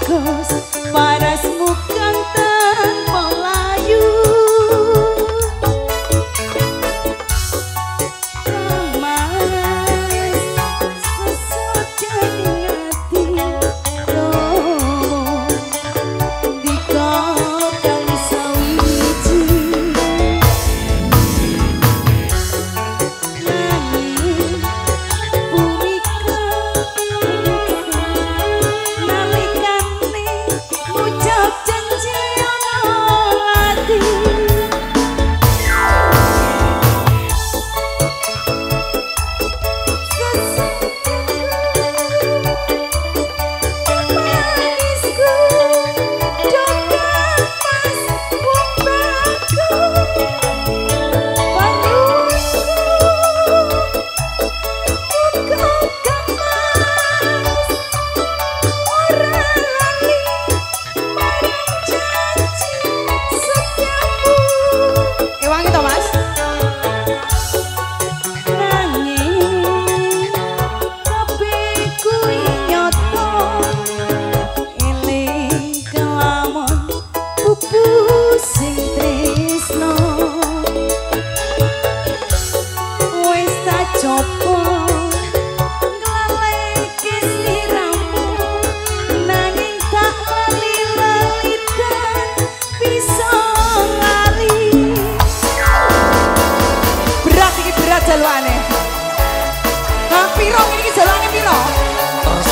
because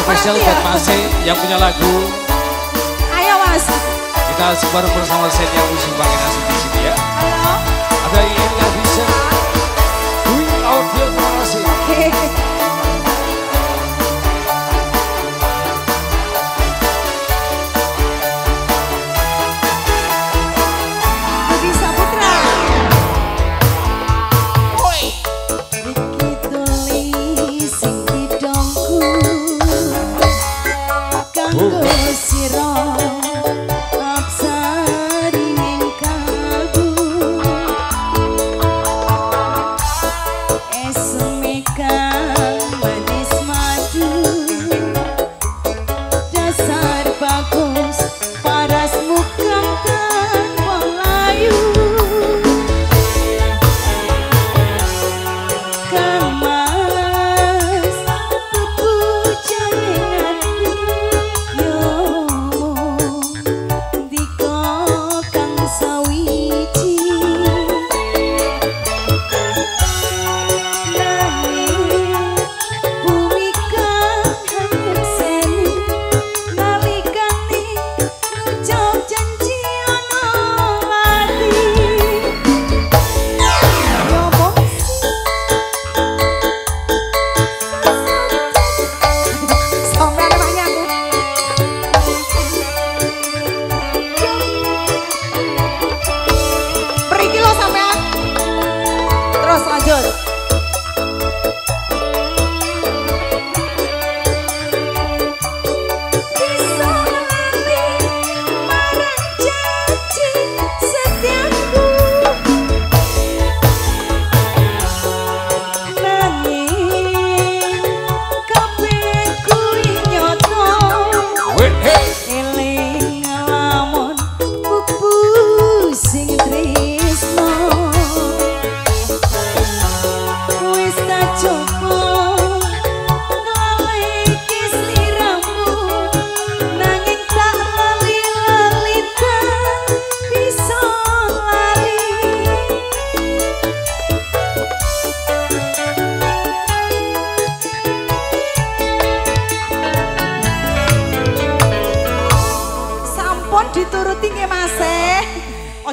spesial buat Mas yang punya lagu. Ayo Mas. Kita bareng bersama Sen yang sumbangin asik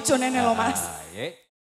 ojo jenenge lo Mas.